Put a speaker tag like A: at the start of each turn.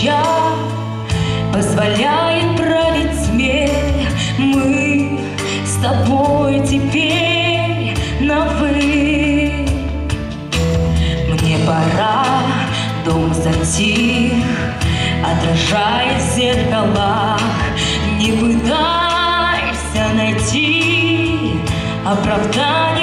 A: плеча Позволяет править смель Мы с тобой теперь на «вы» Мне пора, дом затих Отражаясь в зеркалах. Не пытайся найти оправдание.